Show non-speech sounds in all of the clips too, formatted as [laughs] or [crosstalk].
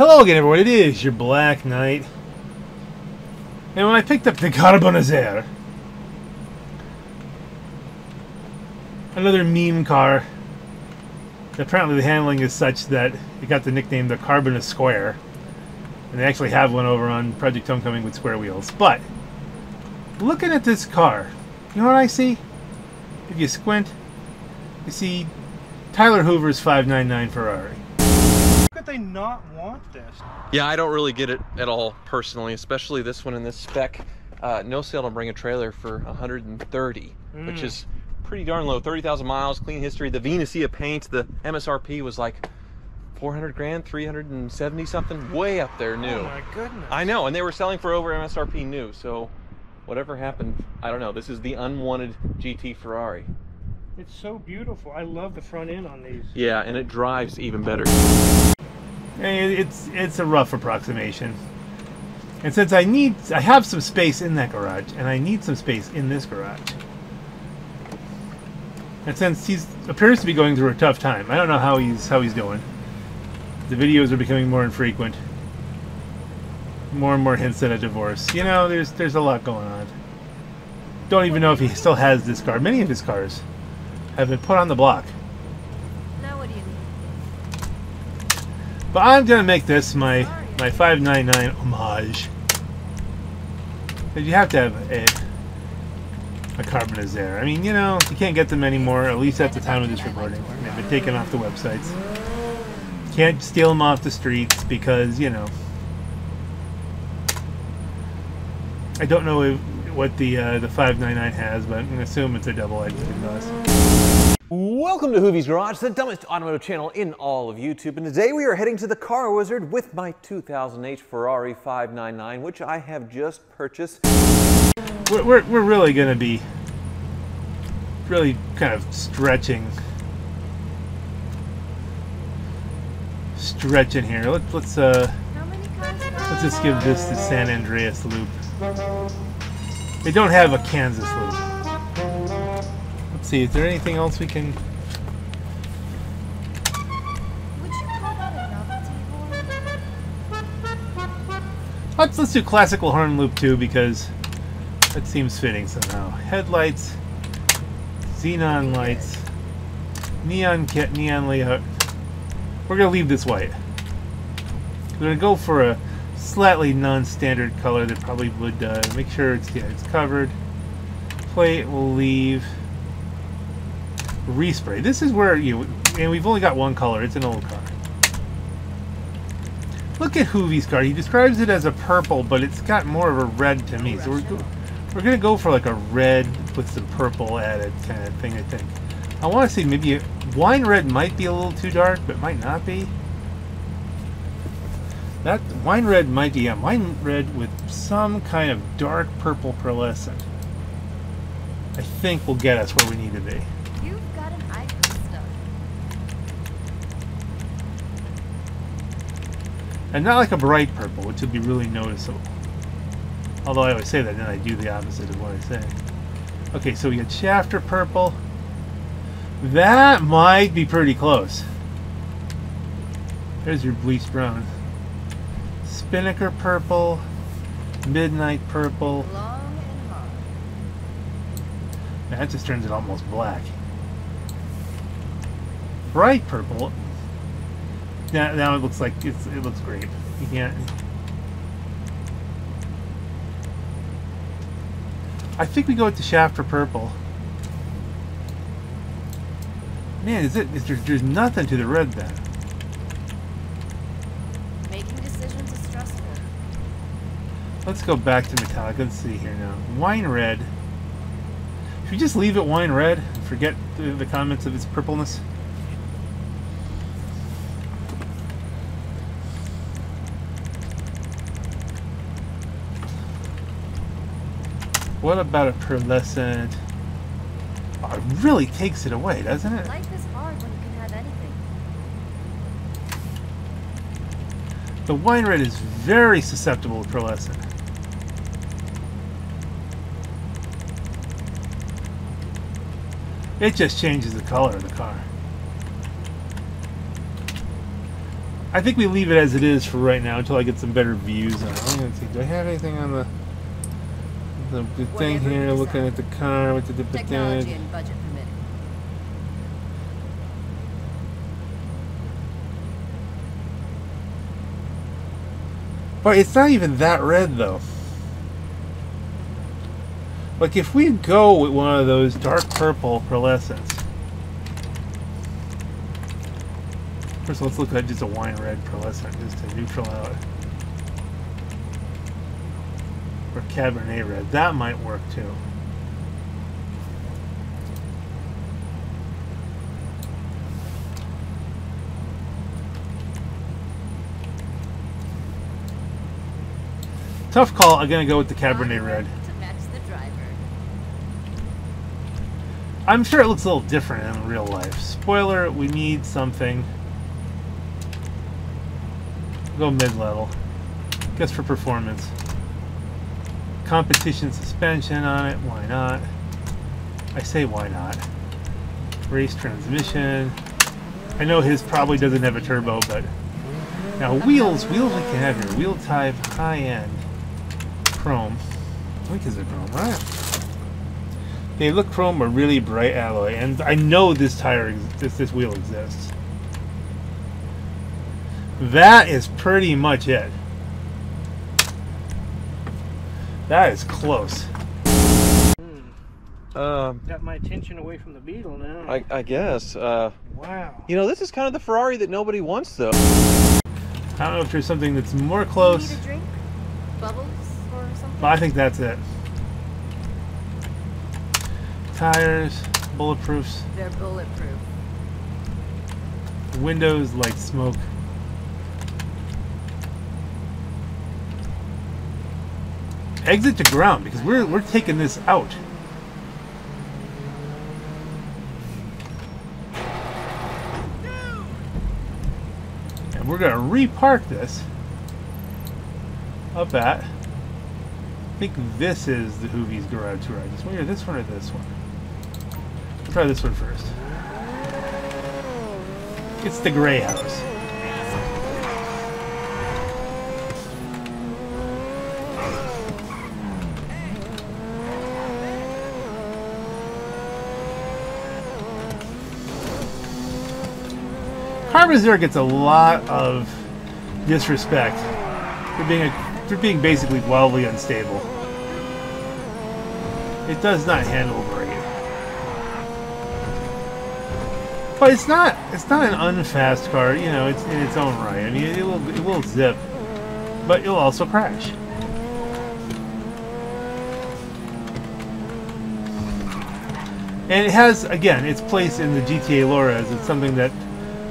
Hello again, everyone. It is your Black Knight. And when I picked up the Carbonizzare, another meme car, apparently the handling is such that it got the nickname the Carbon Square. And they actually have one over on Project Homecoming with square wheels. But, looking at this car, you know what I see? If you squint, you see Tyler Hoover's 599 Ferrari. Could they not want this? Yeah, I don't really get it at all personally, especially this one in this spec. Uh, no sale to bring a trailer for 130, which is pretty darn low. 30,000 miles, clean history. The Venusia paint, the MSRP was like 400 grand, 370 something, way up there new. Oh my goodness. I know, and they were selling for over MSRP new, so whatever happened, I don't know. This is the unwanted GT Ferrari. It's so beautiful. I love the front end on these. Yeah, and it drives even better. It's it's a rough approximation. And since I need I have some space in that garage and I need some space in this garage. And since he's appears to be going through a tough time, I don't know how he's how he's doing. The videos are becoming more infrequent. More and more hints at a divorce. You know, there's there's a lot going on. Don't even know if he still has this car. Many of his cars have been put on the block. Now what do you need? But I'm gonna make this my my 599 homage. 'Cause you have to have a a Carbonizzare. I mean, you know, you can't get them anymore. At least at the time of this recording, they've been taken off the websites. Can't steal them off the streets because you know. I don't know if, what the uh, the 599 has, but I'm gonna assume it's a double-edged exhaust. Welcome to Hoovie's Garage, the dumbest automotive channel in all of YouTube. And today we are heading to the Car Wizard with my 2008 Ferrari 599, which I have just purchased. we're, we're, we're really going to be really kind of stretching stretching here let's let's uh let's just give this the san andreas loop they don't have a kansas loop see is there anything else we can Would you call that a novelty board? let's let's do classical horn loop too because that seems fitting somehow. Headlights xenon lights neon kit neon layout. We're gonna leave this white. We're gonna go for a slightly non-standard color that probably would uh, make sure it's yeah it's covered. Plate will leave respray this is where you and we've only got one color it's an old car Look at Hoovie's car. He describes it as a purple, but it's got more of a red to me. So we're we're gonna go for like a red with some purple added kind of thing. I think. I want to see maybe a, wine red might be a little too dark, but might not be. That wine red might be a wine red with some kind of dark purple pearlescent. I think will get us where we need to be. You've got an eye for stuff. And not like a bright purple, which would be really noticeable. Although I always say that, then I do the opposite of what I say. Okay, so we got Schafter purple. That might be pretty close. There's your bleached brown. Spinnaker purple. Midnight purple. Long and hard. That just turns it almost black. Bright purple. Now, now it looks like it's, it looks great. You can't. I think we go with the Schafter purple. Man, is it? Is there, there's nothing to the red then. Making decisions is stressful. Let's go back to metallic. Let's see here now. Wine red. Should we just leave it wine red and forget the, the comments of its purpleness? What about a pearlescent? Oh, it really takes it away, doesn't it? Life is hard when you can have anything. The wine red is very susceptible to pearlescent. It just changes the color of the car. I think we leave it as it is for right now until I get some better views on it. I'm gonna see. Do I have anything on the the, the thing here? Looking at the car with the, the, the Technology and budget permitting. But it's not even that red though. Like if we go with one of those dark purple pearlescents. First let's look at just a wine red pearlescent just to neutral out. Or Cabernet red. That might work too. Tough call. I'm gonna go with the Cabernet red. To. I'm sure it looks a little different in real life. Spoiler, we need something. Go mid-level. Guess for performance. Competition suspension on it, why not? I say why not. Race transmission. I know his probably doesn't have a turbo, but... Now wheels, wheels we can have here. Wheel type, high-end. Chrome. I think it's a chrome, right? They look chrome or really bright alloy, and I know this tire, this this wheel exists. That is pretty much it. That is close. Um, Got my attention away from the Beetle now. I, I guess. Uh, wow. you know, this is kind of the Ferrari that nobody wants, though. I don't know if there's something that's more Do close, you need a drink? Bubbles or something? but I think that's it. Tires, bulletproofs, They're bulletproof. windows, like smoke. Exit to ground because we're we're taking this out. And we're gonna repark this up at I think this is the Hoovies garage garage. This one or this one or this one? Try this one first. It's the gray house. Carbonizzare gets a lot of disrespect for being a, for being basically wildly unstable. It does not handle great. But it's not it's not an unfast car, you know, it's in its own right. I mean it will it will zip, but it'll also crash. And it has again its place in the GTA lore as it's something that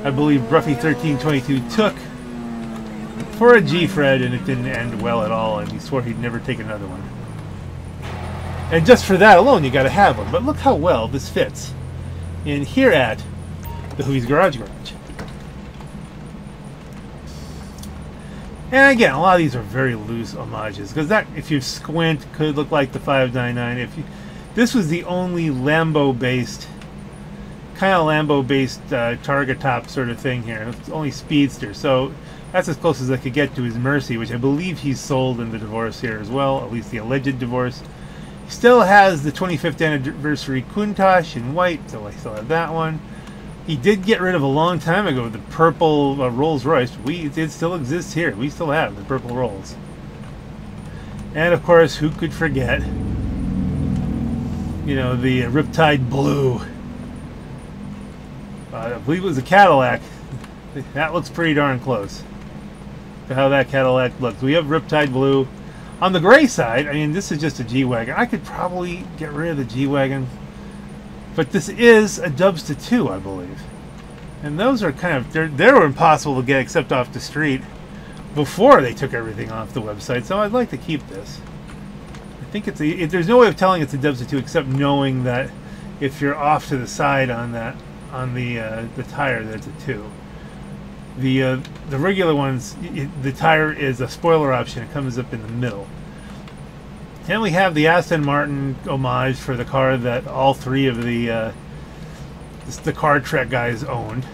I believe Broughy thirteen twenty two took for a G Fred and it didn't end well at all and he swore he'd never take another one. And just for that alone you gotta have one. But look how well this fits in here at the Hoovies Garage Garage. And again, a lot of these are very loose homages because that, if you squint, could look like the 599. If you, this was the only Lambo-based, kind of Lambo-based uh, targa top sort of thing here. It's only Speedster, so that's as close as I could get to his Murci, which I believe he's sold in the divorce here as well, at least the alleged divorce. He still has the 25th anniversary Countach in white, so I still have that one. He did get rid of a long time ago the purple uh, Rolls Royce. We it still exists here. We still have the purple Rolls. And of course, who could forget? You know the uh, Riptide Blue. I believe it was a Cadillac. That looks pretty darn close to how that Cadillac looks. We have Riptide Blue. On the gray side, I mean, this is just a G wagon. I could probably get rid of the G wagon but this is a Dubsta 2, I believe. And those are kind of, they're, they were impossible to get except off the street before they took everything off the website. So I'd like to keep this. I think it's a, there's no way of telling it's a Dubsta 2 except knowing that if you're off to the side on that, on the, uh, the tire, that's a 2. The, uh, the regular ones, the tire is a spoiler option. It comes up in the middle. Then we have the Aston Martin homage for the car that all three of the uh, the Car Trek guys owned.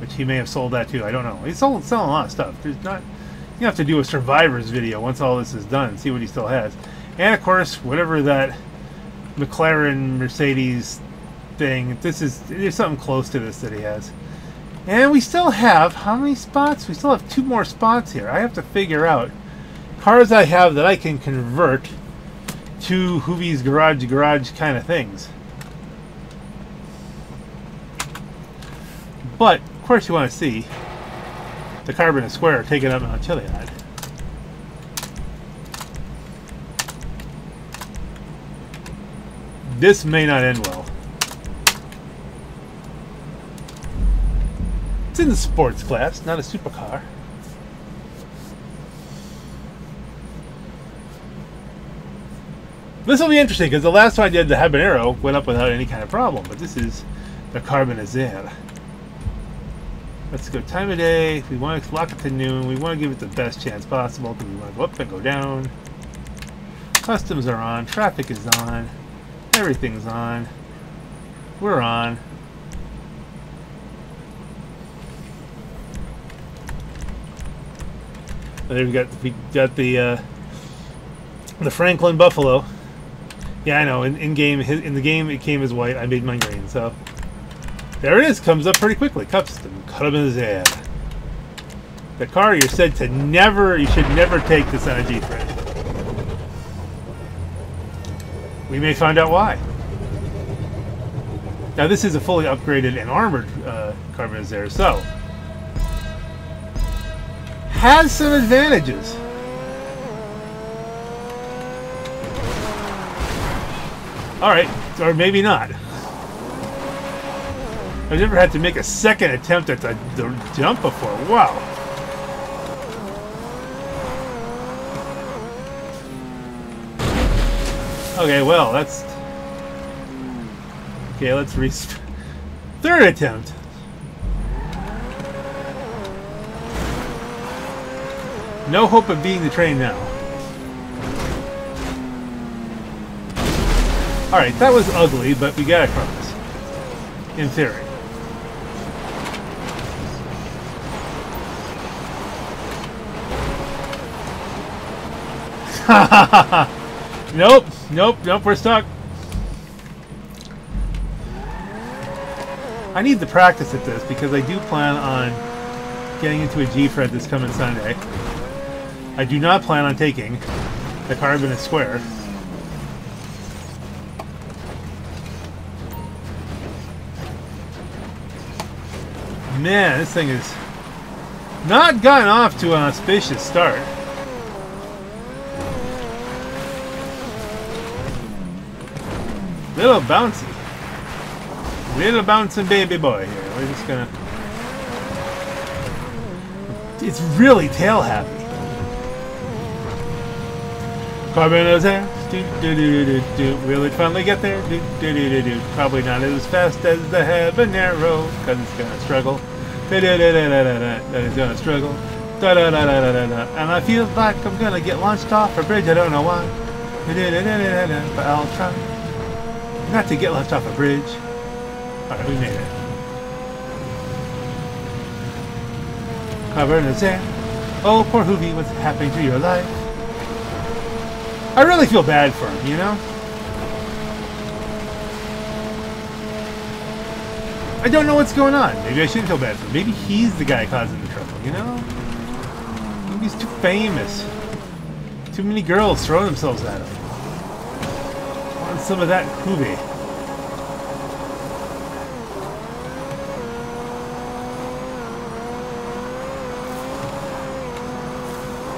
which he may have sold that too. I don't know. He's sold selling a lot of stuff. There's not. You have to do a survivors video once all this is done. See what he still has, and of course whatever that McLaren Mercedes thing. This is there's something close to this that he has. And we still have how many spots? We still have two more spots here. I have to figure out cars I have that I can convert to Hoovie's garage garage kind of things. But of course you want to see the carbon and square taken up on Chiliad. This may not end well. It's in the sports class, not a supercar. This will be interesting because the last time I did the Habanero went up without any kind of problem, but this is the Carbonizzare. Let's go time of day. We want to lock it to noon. We want to give it the best chance possible because we want to go up and go down. Customs are on. Traffic is on. Everything's on. We're on. And then we got we got the uh, the Franklin Buffalo. Yeah, I know. In, in game, in the game, it came as white. I made mine green. So there it is. Comes up pretty quickly. Custom Carbonizzare. The car you're said to never. You should never take this on a G thread. We may find out why. Now this is a fully upgraded and armored uh, Carbonizzare, so has some advantages. Alright, or maybe not. I've never had to make a second attempt at the, the jump before. Wow. Okay, well, that's... Okay, let's re... [laughs] Third attempt. No hope of beating the train now. Alright, that was ugly, but we got across. In theory. [laughs] nope, nope, nope, we're stuck. I need to practice at this because I do plan on getting into a G-Fred this coming Sunday. I do not plan on taking the carbon square. Man, this thing is not gotten off to an auspicious start. Little bouncy. Little bouncing baby boy here. We're just gonna... It's really tail happy. Carbon there. Do. Will it finally get there? Do, do, do, do, do. Probably not as fast as the habanero, because it's gonna struggle. Da, da, da, da, da, da, da. That is gonna struggle. Da, da, da, da, da, da, da. And I feel like I'm gonna get launched off a bridge. I don't know why. Da, da, da, da, da, da, but I'll try not to get left off a bridge. Alright, we made it. Carbon there. Oh, poor Hoovie, what's happening to your life? I really feel bad for him, you know? I don't know what's going on. Maybe I shouldn't feel bad for him. Maybe he's the guy causing the trouble, you know? Maybe he's too famous. Too many girls throwing themselves at him. Want some of that Hoovie.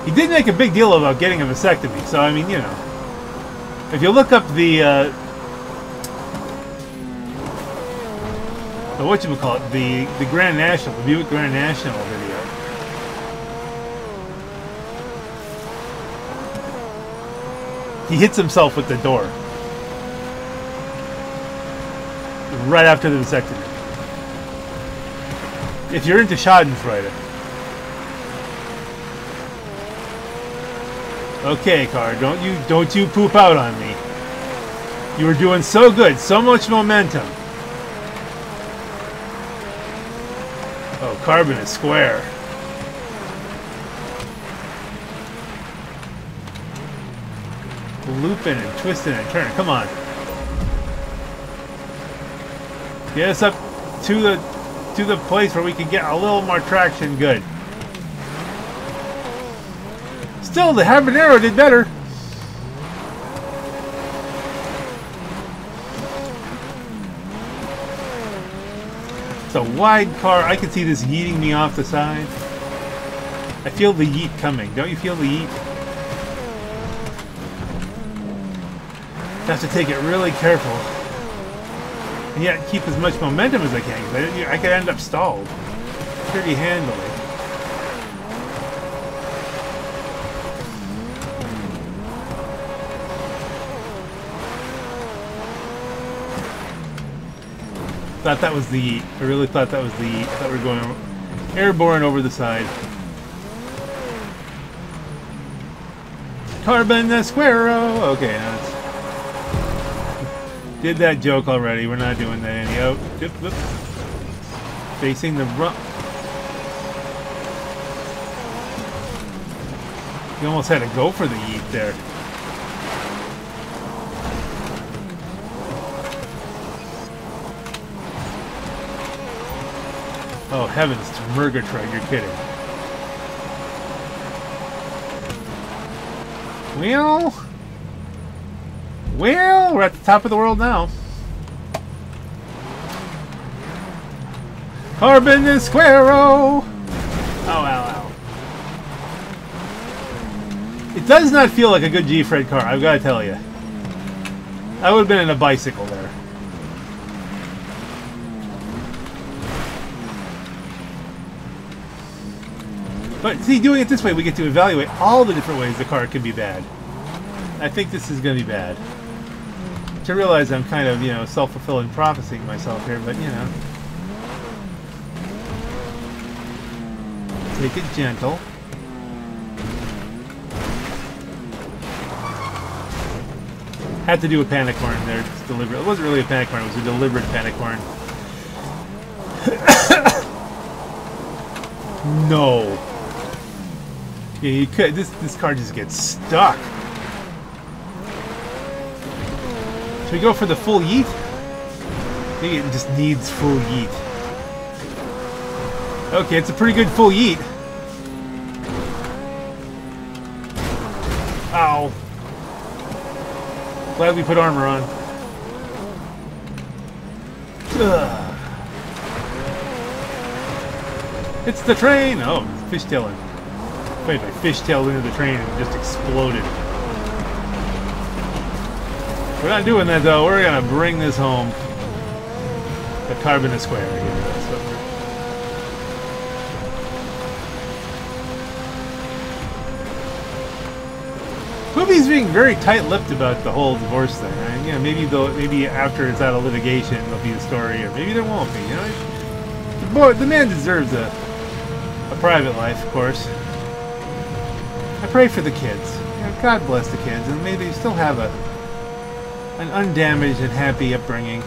He did make a big deal about getting a vasectomy, so I mean, you know. If you look up the, uh, the what you call it, the the Grand National, the Buick Grand National video. He hits himself with the door right after the vasectomy. If you're into Schadenfreude. Okay, car, don't you don't you poop out on me. You were doing so good, so much momentum. Oh, carbon is square. Looping and twisting and turning. Come on. Get us up to the to the place where we can get a little more traction. Good. Still, the Habanero did better. It's a wide car. I can see this yeeting me off the side. I feel the yeet coming. Don't you feel the yeet? have to take it really careful. And yet keep as much momentum as I can. I, I could end up stalled. Pretty handily. Thought that was the. I really thought that was the that we are going airborne over the side. Carbon the! Okay, it's did that joke already. We're not doing that any. Oh. Facing the rump. You almost had to go for the yeet there. Oh heavens to Murgatroyd, you're kidding. Well, well, we're at the top of the world now. Carbon and Squarrow! Oh, ow, ow. It does not feel like a good G-Fred car, I've got to tell you. I would have been in a bicycle there. But see, doing it this way, we get to evaluate all the different ways the car can be bad. I think this is going to be bad. To realize I'm kind of, you know, self-fulfilling prophesying myself here, but you know. Take it gentle. Had to do a panic horn there. It's deliberate. It wasn't really a panic horn. It was a deliberate panic horn. [coughs] no. Yeah, you could. This this car just gets stuck. Should we go for the full yeet? I think it just needs full yeet. Okay, it's a pretty good full yeet. Ow. Glad we put armor on. Ugh. It's the train! Oh, fishtailing. Wait, I fishtailed into the train and just exploded. We're not doing that though. We're gonna bring this home. The carbon is square. Here. Hoovie's being very tight-lipped about the whole divorce thing. Know, maybe they'll, maybe after it's out of litigation, there'll be a story, or maybe there won't be. You know, the boy, the man deserves a a private life, of course. Pray for the kids. God bless the kids, and may they still have a an undamaged and happy upbringing.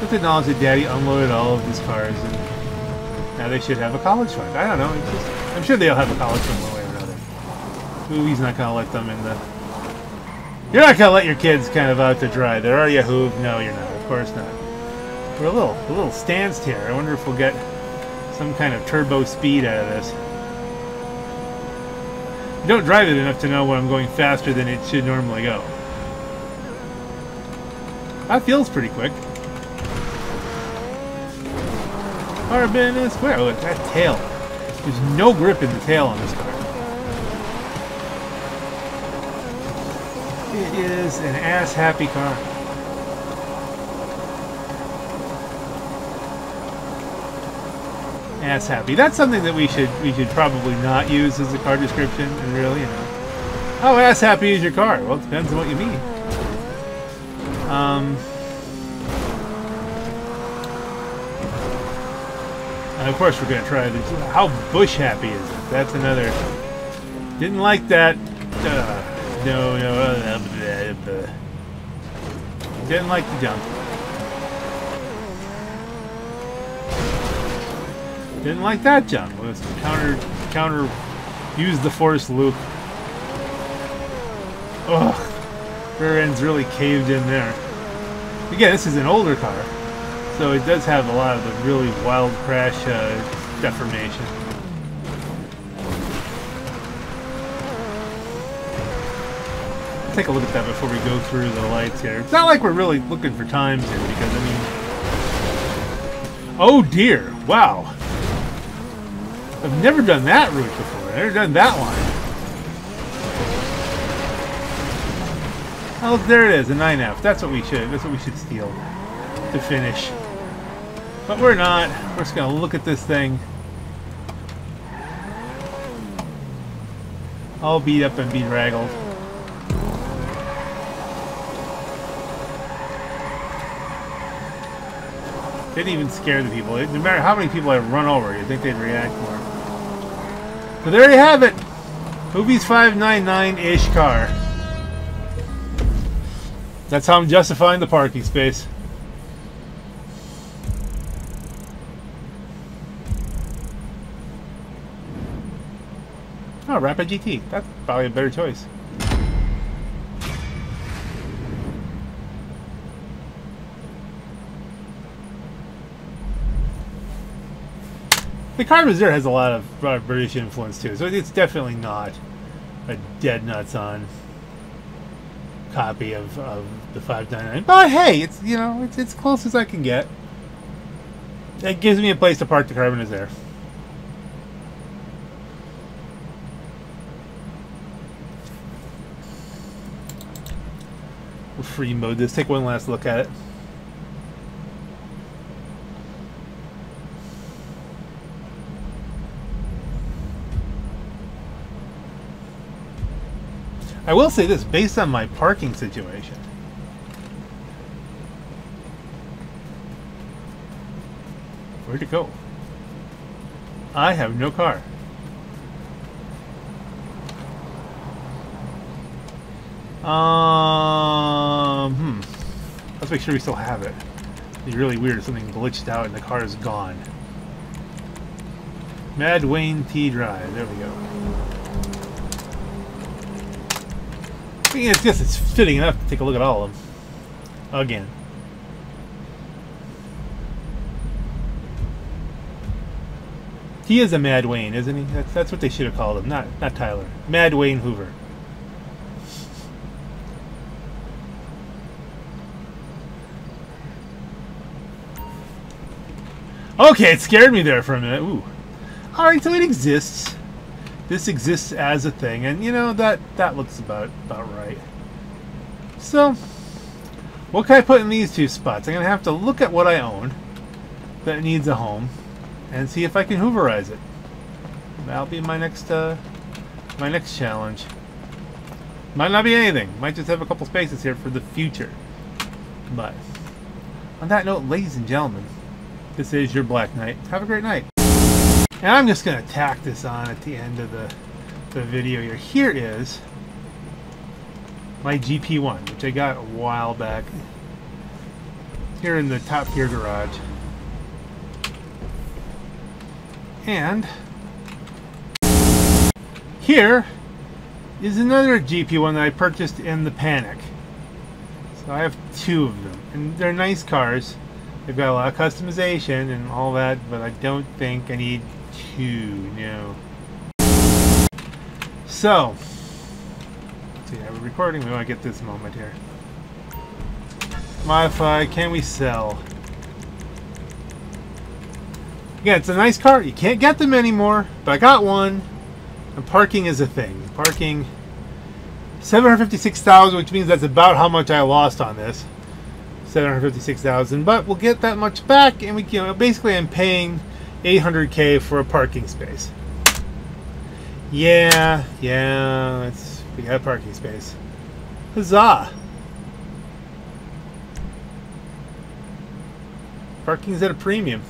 With the knowledge that Daddy unloaded all of his cars, and now they should have a college fund. I don't know. Just, I'm sure they'll have a college fund one way or another. Hoovie's not gonna let them in the. You're not gonna let your kids kind of out to dry. there, are a hoove. No, you're not. Of course not. We're a little, a little stanced here. I wonder if we'll get some kind of turbo speed out of this. I don't drive it enough to know when I'm going faster than it should normally go. That feels pretty quick. Carbon is square. Look, that tail. There's no grip in the tail on this car. It is an ass-happy car. ass happy. That's something that we should we should probably not use as a car description. And really, you know, how ass happy is your car? Well, it depends on what you mean. Um, and of course, we're gonna try this. How bush happy is it? That's another. Didn't like that. uh, no, no. Didn't like the jump. Didn't like that jump. Let's counter, counter, use the force loop. Ugh, rear end's really caved in there. Again, this is an older car, so it does have a lot of the really wild crash uh, deformation. Take a look at that before we go through the lights here. It's not like we're really looking for times here, because, I mean... Oh dear, wow. I've never done that route before. I've never done that line. Oh, there it is, a 9F. That's what we should. That's what we should steal to finish. But we're not. We're just gonna look at this thing. All beat up and bedraggled. Didn't even scare the people. No matter how many people I run over, you'd think they'd react more. So there you have it. Hoovie's 599-ish car. That's how I'm justifying the parking space. Oh, Rapid GT. That's probably a better choice. The Carbonizzare has a lot of British influence too, so it's definitely not a dead nuts on copy of, of the 599. But hey, it's you know it's it's close as I can get. It gives me a place to park the Carbonizzare. We'll free mode this. Take one last look at it. I will say this, based on my parking situation. Where'd it go? I have no car. Um, hmm. Let's make sure we still have it. Be really weird something glitched out and the car is gone. Mad Wayne T Drive. There we go. I guess it's fitting enough to take a look at all of them. Again. He is a Mad Wayne, isn't he? That's, that's what they should have called him, not not Tyler. Mad Wayne Hoover. Okay, it scared me there for a minute. Ooh. Alright, so it exists. This exists as a thing, and you know, that, that looks about, about right. So, what can I put in these two spots? I'm to have to look at what I own that needs a home and see if I can hooverize it. That'll be my next, uh, my next challenge. Might not be anything. Might just have a couple spaces here for the future. But, on that note, ladies and gentlemen, this is your Black Knight. Have a great night. And I'm just going to tack this on at the end of the, the video here. Here is my GP1, which I got a while back here in the Top Gear garage. And here is another GP1 that I purchased in the Panic. So I have two of them, and they're nice cars. They've got a lot of customization and all that, but I don't think I need two, no. So, see, I we're recording, we want to get this moment here. Modify, can we sell? Yeah, it's a nice car. You can't get them anymore, but I got one. And parking is a thing. Parking, 756,000, which means that's about how much I lost on this. 756,000, but we'll get that much back, and we, you know, basically I'm paying 800k for a parking space. Yeah, yeah, it's, we got a parking space. Huzzah! Parking's at a premium.